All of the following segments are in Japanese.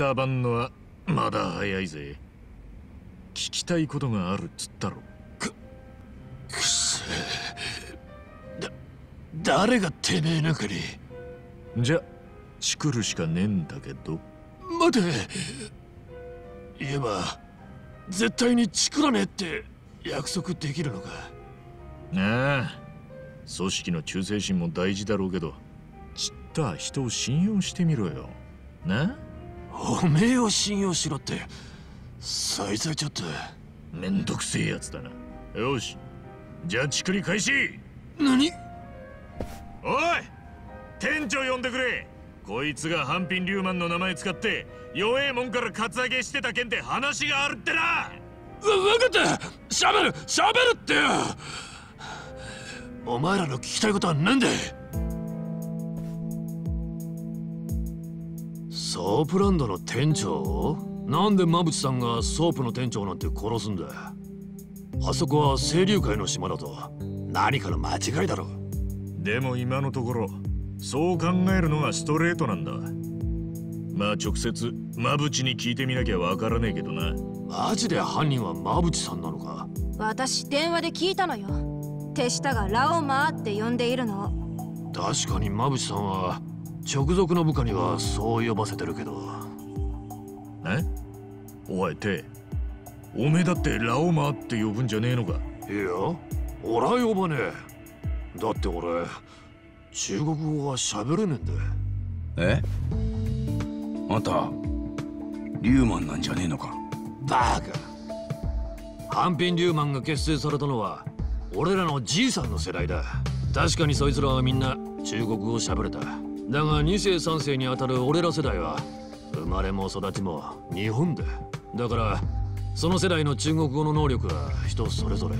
たばんのはまだ早いぜ。聞きたいことがあるっつったろ。くくせだ誰がてめえなんかに。じゃチクるしかねえんだけど。待て。言えば絶対にチクらねえって約束できるのか。ああ。組織の忠誠心も大事だろうけどちった人を信用してみろよ。なおめえを信用しろって。そいつはちょっと。めんどくせえやつだな。よし。じゃあチクり開始何？おい！店長呼んでくれ。こいつがハンピン・リューマンの名前使って弱えもんからカツアゲしてた件で話があるってな。わ分かった。喋る喋るって。よお前らの聞きたいことは何だソープランドの店長？なんで馬淵さんがソープの店長なんて殺すんだ？あそこは星龍会のシマだぞ。何かの間違いだろでも今のところそう考えるのがストレートなんだ。まあ直接馬淵に聞いてみなきゃわからねえけどな。マジで犯人は馬淵さんなのか？私電話で聞いたのよ。手下がラオマーって呼んでいるの。確かに馬淵さんは直属の部下にはそう呼ばせてるけど。え？おいておめえだってラオマーって呼ぶんじゃねえのか？いや俺は呼ばねえ。だって俺中国語は喋れねえんだえ？あんたリューマンなんじゃねえのか？バカ。ハンピン・リューマンが結成されたのは俺らのじいさんの世代だ。確かにそいつらはみんな中国語を喋れただが2世3世にあたる俺ら世代は生まれも育ちも日本だだからその世代の中国語の能力は人それぞれ。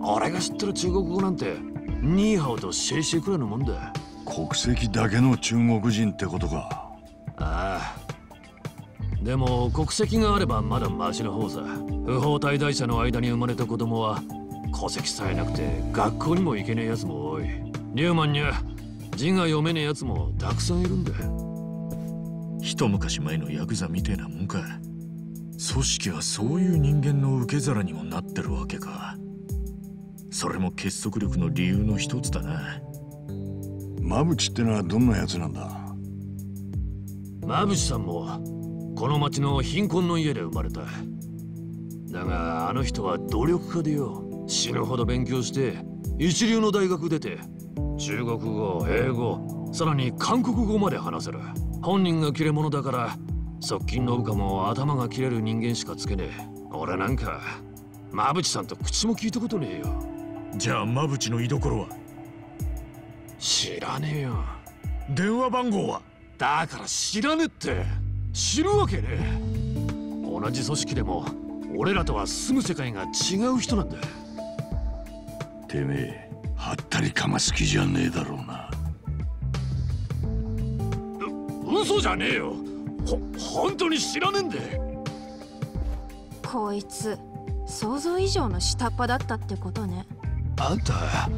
俺が知ってる中国語なんてニーハオとシェイシェくらいのもんだ。国籍だけの中国人ってことか。ああ。でも国籍があればまだマシな方さ。不法滞在者の間に生まれた子供は戸籍さえなくて学校にも行けねえやつも多い。ニューマンには字が読めねえやつもたくさんいるんだ。一昔前のヤクザみてえなもんか。組織はそういう人間の受け皿にもなってるわけか。それも結束力の理由の一つだな。馬淵ってのはどんなやつなんだ？馬淵さんもこの町の貧困の家で生まれた。だがあの人は努力家でよ。死ぬほど勉強して一流の大学出て中国語英語さらに韓国語まで話せる。本人が切れ者だから側近の部下も頭が切れる人間しかつけねえ。俺なんか馬淵さんと口も聞いたことねえよ。じゃあ馬淵の居所は？知らねえよ。電話番号は？だから知らねえって。知るわけねえ。同じ組織でも俺らとは住む世界が違う人なんだてめえはったりかます気じゃねえだろうな。う嘘じゃねえよ。ほ本当に知らねえんでこいつ想像以上の下っ端だったってことね。あんた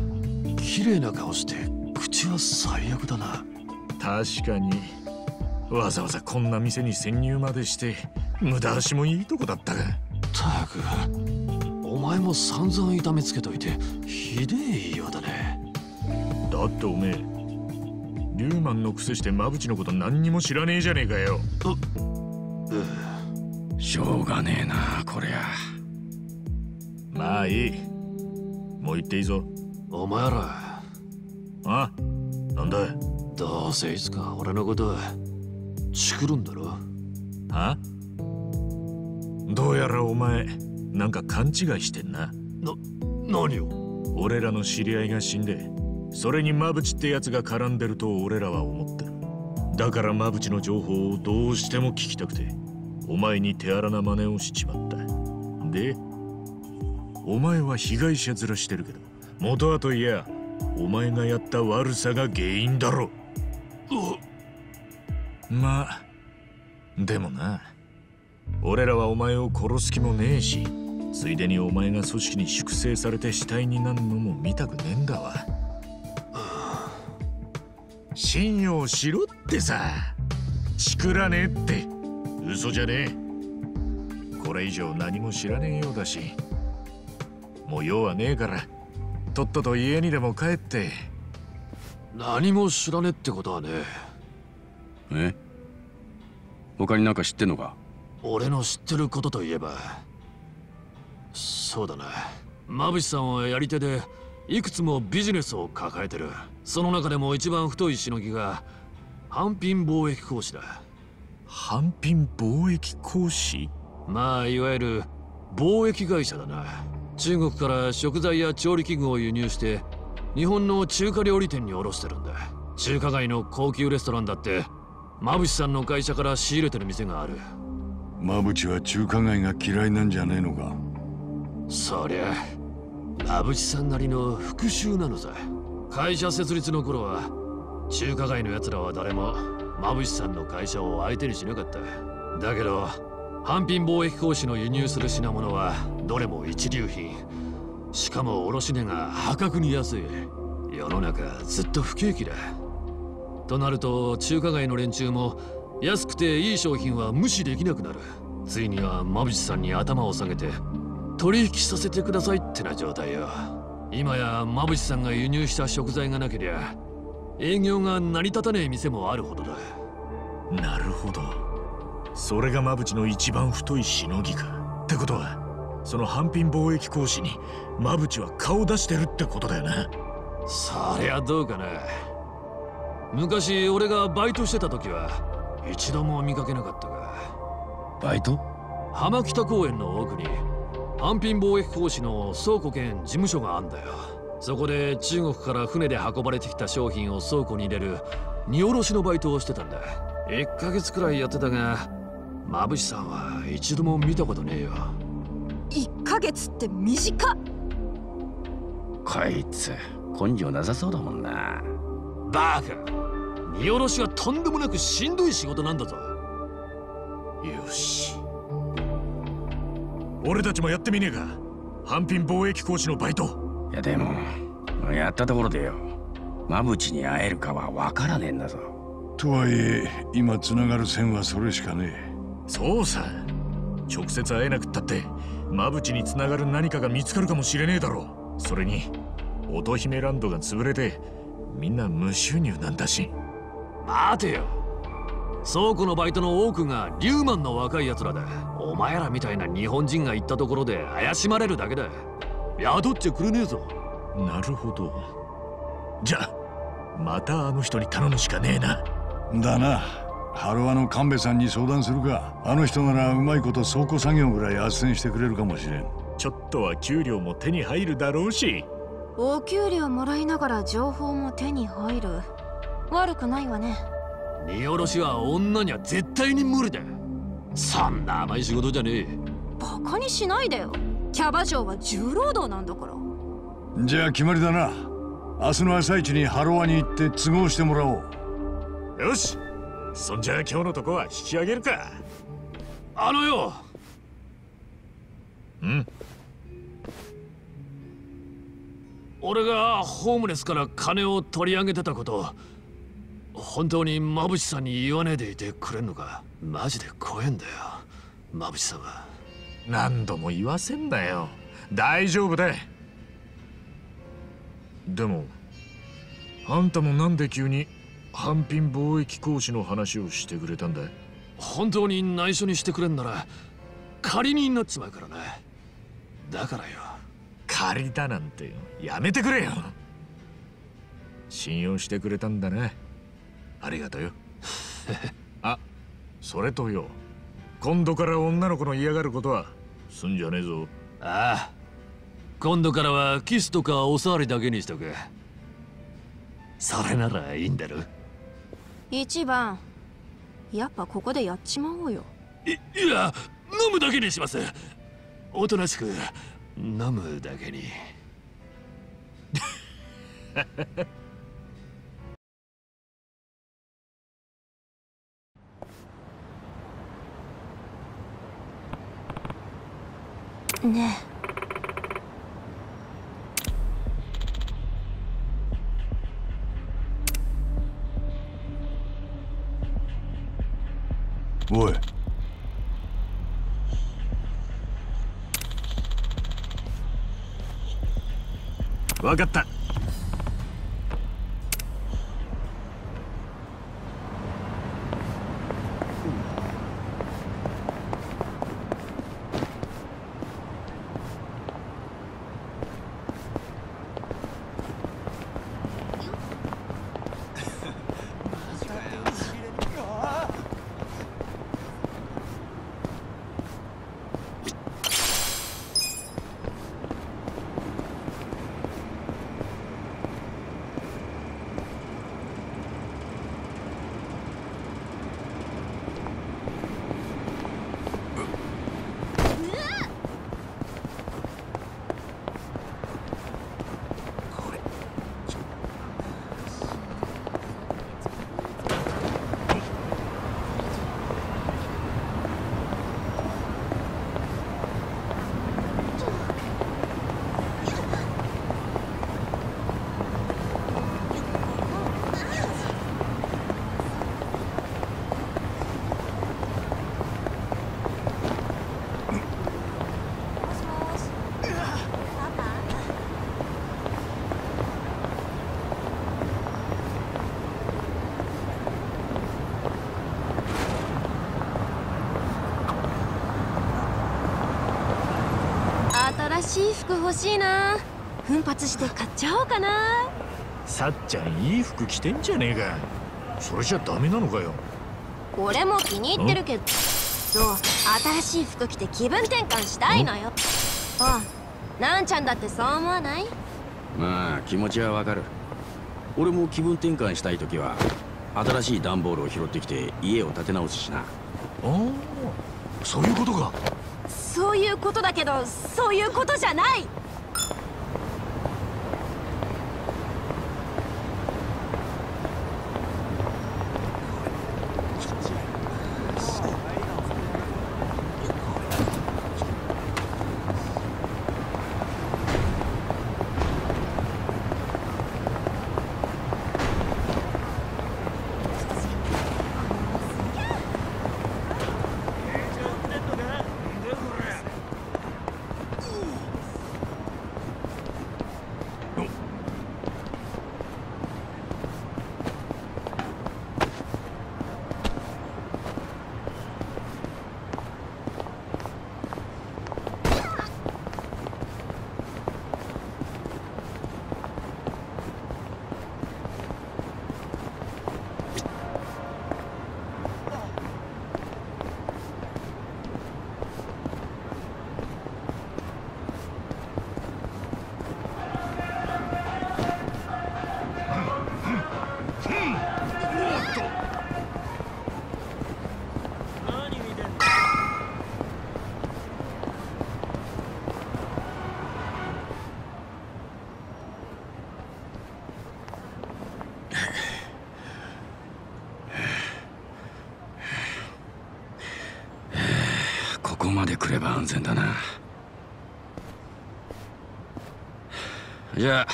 綺麗な顔して口は最悪だな。確かに。わざわざこんな店に潜入までして無駄足もいいとこだったが。たく。お前も散々痛めつけといてひでえ言いようだね。だっておめえリューマンの癖して馬淵のこと何にも知らねえじゃねえかよ。しょうがねえなこりゃ。まあいい。もう言っていいぞ。お前ら。あなんだどうせいつか俺のことチクるんだろ。はどうやらお前なんか勘違いしてんな。な何を？俺らの知り合いが死んでそれに馬淵ってやつが絡んでると俺らは思ってるだから馬淵の情報をどうしても聞きたくてお前に手荒な真似をしちまった。でお前は被害者面してるけど元はといやお前がやった悪さが原因だろまあでもな俺らはお前を殺す気もねえしついでにお前が組織に粛清されて死体になるのも見たくねえんだわ。信用しろってさ。チクらねえって。嘘じゃねえ。これ以上何も知らねえようだしもう用はねえからとっとと家にでも帰って。何も知らねえってことはねえ？他になんか知ってんのか？俺の知ってることといえばそうだな。馬淵さんはやり手でいくつもビジネスを抱えてる。その中でも一番太いしのぎが反品貿易講師だ。反品貿易講師？まあいわゆる貿易会社だな。中国から食材や調理器具を輸入して日本の中華料理店に卸してるんだ。中華街の高級レストランだって馬淵さんの会社から仕入れてる店がある馬淵は中華街が嫌いなんじゃねえのか？そりゃ馬淵さんなりの復讐なのさ。会社設立の頃は中華街の奴らは誰も馬淵さんの会社を相手にしなかった。だけど反品貿易講師の輸入する品物はどれも一流品。しかも卸値が破格に安い。世の中ずっと不景気だ。となると中華街の連中も安くていい商品は無視できなくなる。ついには馬淵さんに頭を下げて取引させてくださいってな状態よ。今や馬淵さんが輸入した食材がなけりゃ営業が成り立たねえ店もあるほどだ。なるほど。それが馬淵の一番太いしのぎか。ってことはその反品貿易講師に馬淵は顔出してるってことだよな。そりゃどうかな。昔俺がバイトしてた時は一度も見かけなかったが。バイト？浜北公園の奥に反品貿易講師の倉庫兼事務所があんだよ。そこで中国から船で運ばれてきた商品を倉庫に入れる荷下ろしのバイトをしてたんだ。1ヶ月くらいやってたが馬淵さんは一度も見たことねえよ。1ヶ月って短っ。こいつ根性なさそうだもんな。バカ荷下ろしはとんでもなくしんどい仕事なんだぞ。よし。俺たちもやってみねえか。反品貿易講師のバイト。いやでもやったところでよ。馬淵に会えるかは分からねえんだぞ。とはいえ今つながる線はそれしかねそうさ。直接会えなくったって馬淵につながる何かが見つかるかもしれねえだろう。それに乙姫ランドが潰れてみんな無収入なんだし待てよ。倉庫のバイトの多くがリューマンの若い奴らだ。お前らみたいな日本人が行ったところで怪しまれるだけだ。雇っちゃくれねえぞ。なるほど。じゃあまたあの人に頼むしかねえな。えだな。ハロワの神戸さんに相談するか。あの人ならうまいこと倉庫作業ぐらい斡旋してくれるかもしれん。ちょっとは給料も手に入るだろうし。お給料もらいながら情報も手に入る悪くないわね。荷下ろしは女には絶対に無理だ。そんな甘い仕事じゃねえ。バカにしないでよ。キャバ嬢は重労働なんだから。じゃあ決まりだな。明日の朝一にハロワに行って都合してもらおう。よし。そんじゃあ今日のとこは引き上げるか。あのよ。うん。俺がホームレスから金を取り上げてたこと本当に馬淵さんに言わねえでいてくれんのか？マジで怖えんだよ。馬淵さんは。何度も言わせんなよ。大丈夫だ。でもあんたもなんで急に反品貿易講師の話をしてくれたんだ？本当に内緒にしてくれんなら仮になっちまうからな。だからよ。借りたなんてやめてくれよ。信用してくれたんだなありがとうよ。あそれとよ。今度から女の子の嫌がることはすんじゃねえぞ。ああ。今度からはキスとかお触りだけにしとくそれならいいんだろ。一番。やっぱここでやっちまおうよ。いいや飲むだけにします。おとなしく飲むだけにね。えおい。分かった。しい服欲しいな。奮発して買っちゃおうかな。さっちゃんいい服着てんじゃねえか。それじゃダメなのかよ。俺も気に入ってるけど。そう新しい服着て気分転換したいのよ。あなんちゃんだってそう思わない？まあ気持ちはわかる。俺も気分転換したい時は新しい段ボールを拾ってきて家を建て直すしな。ああそういうことかそういうことだけどそういうことじゃない。まで来れば安全だな。じゃあ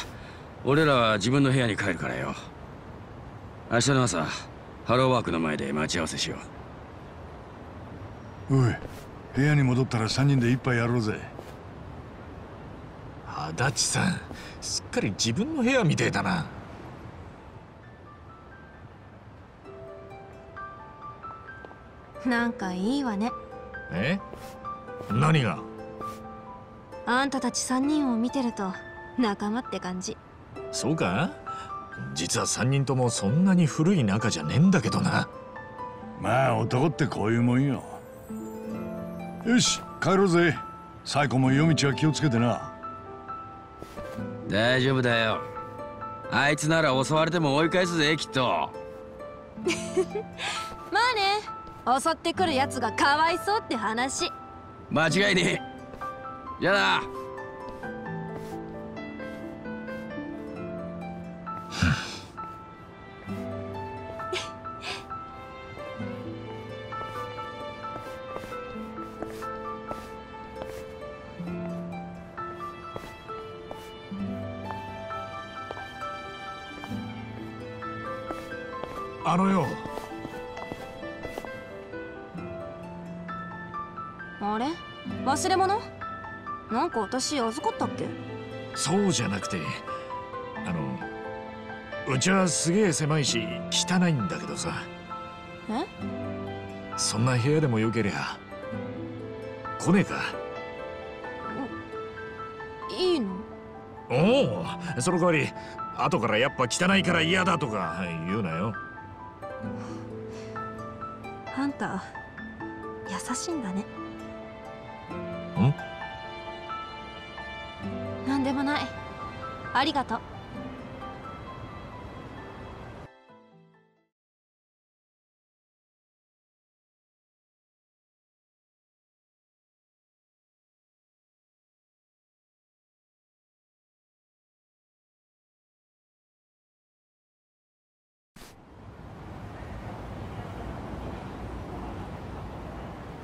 俺らは自分の部屋に帰るからよ。明日の朝ハローワークの前で待ち合わせしよう。おい部屋に戻ったら3人で一杯やろうぜ。足立さんすっかり自分の部屋みてえだな。なんかいいわね。え？何が？あんたたち3人を見てると仲間って感じ。そうか？実は3人ともそんなに古い仲じゃねえんだけどな。まあ男ってこういうもんよ。よし帰ろうぜ。サイコも夜道は気をつけてな。大丈夫だよ。あいつなら襲われても追い返すぜきっと。まあね。襲ってくるやつがかわいそうって話間違いねえ。じゃあなあのよ。あれ？忘れ物？なんか私預かったっけ？そうじゃなくてうちはすげえ狭いし汚いんだけどさ。え？そんな部屋でもよけりゃ来ねえか？いいの？おおその代わり後からやっぱ汚いから嫌だとか言うなよ。あんた優しいんだねん？なんでもない。ありがとう。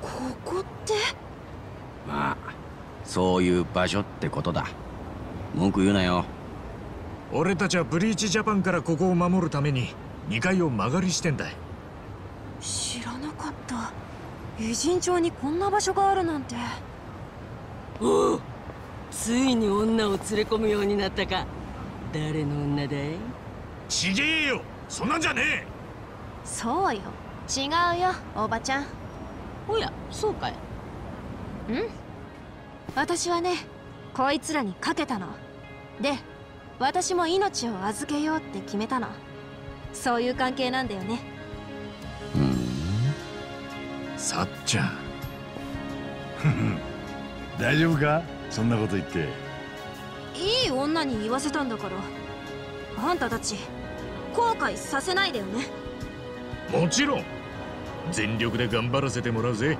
ここって？まあそういう場所ってことだ。文句言うなよ。俺たちはブリーチジャパンからここを守るために2階を間借りしてんだ知らなかった。偉人町にこんな場所があるなんて。おおついに女を連れ込むようになったか。誰の女だい？ちげえよそんなんじゃねえ。そうよ。違うよおばちゃん。おやそうかいうん？私はねこいつらにかけたの。で私も命を預けようって決めたの。そういう関係なんだよね。さっちゃん 大丈夫か？そんなこと言って。いい女に言わせたんだから。あんたたち後悔させないでよね。もちろん。全力で頑張らせてもらうぜ